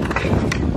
ます。